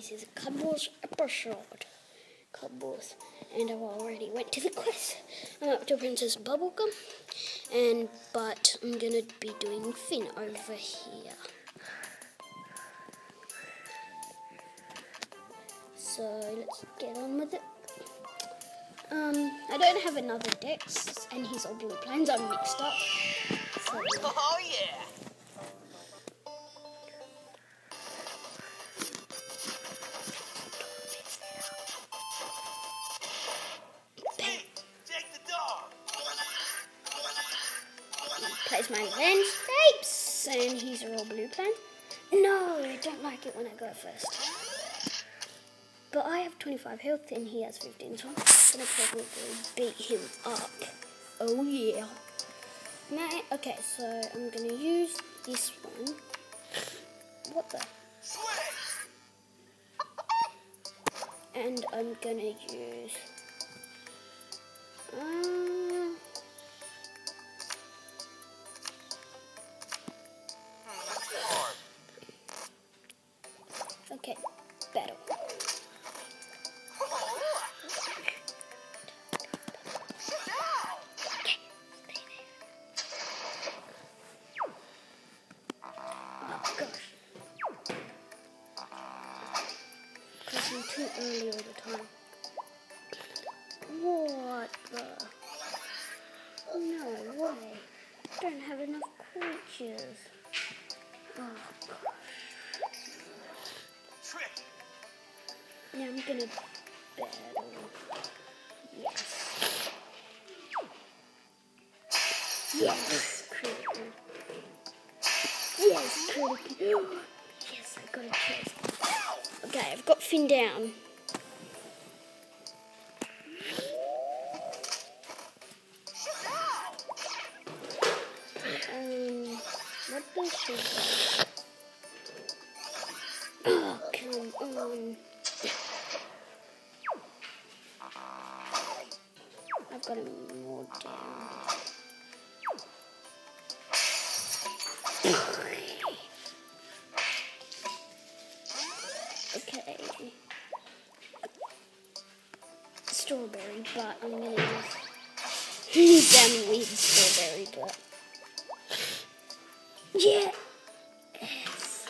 this is Wars episode. Club Wars. And I already went to the quest. I'm up to Princess Bubblegum. And, but I'm gonna be doing Finn over here. So let's get on with it. Um, I don't have another Dex, and Blue Plains. I'm mixed up. So, Oh, yeah. Plays my landscapes, and he's a real Blue Plains. No, I don't like it when I go first. But I have 25 health and he has 15, so I'm gonna probably beat him up. Oh yeah. Now, okay, so I'm gonna use this one. What the? And I'm gonna use. Uh, battle. Oh too early all the time. What the? No way. I don't have enough creatures. Oh gosh. Yeah, I'm gonna battle. Yes. Yes, critical. Yes, critical. Yes, I got a chest. Okay, I've got Finn down. Um, what? Oh, come on. Okay. Strawberry, but I'm gonna use damn weed strawberry, but yeah. Yes.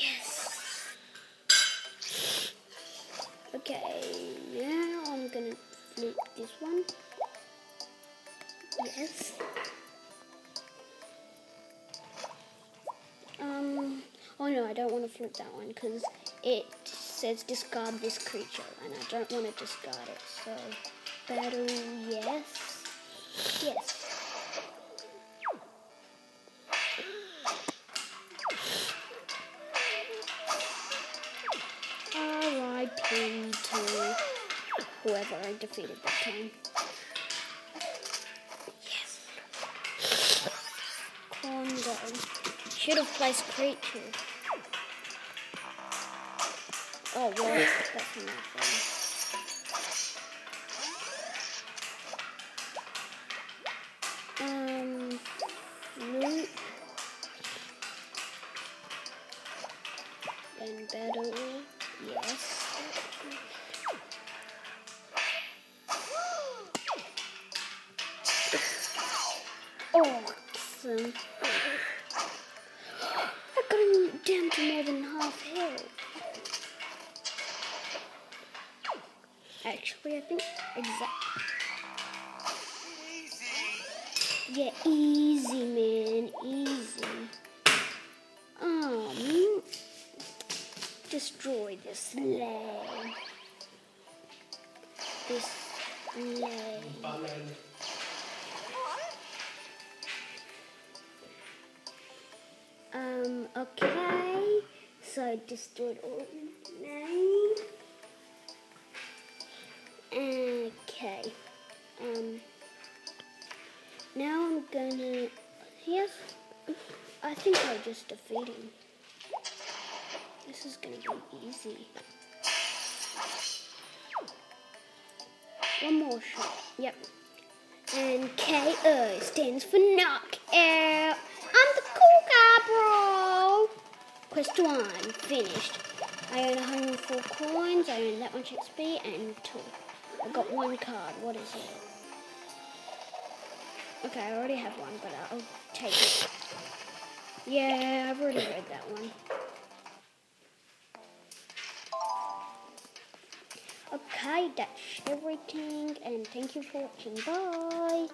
Yes. Okay, now I'm gonna flip this one. Yes. Um, oh no, I don't want to flip that one because it says discard this creature and I don't want to discard it. So, battle, yes. Yes. Whoever I defeated that time. Congo. Should have placed creatures. Oh, well, that's nothing. Um, loot. Then battle. Yes. Awesome. I got him down to more than half health. Actually, I think exact. Yeah, easy, man, easy. Um, destroy this sleigh. This sleigh. Okay. So I it all of them. Okay. Um. Now I'm gonna. Yes. I think I'll just defeat him. This is gonna be easy. One more shot. Yep. And KO stands for knockout. I'm the cool guy, bro. Quest one finished. I earn 100 four coins. I earned that much XP and two. I got one card. What is it? Okay, I already have one, but I'll take it. Yeah, I've already read that one. Okay, that's everything, and thank you for watching. Bye.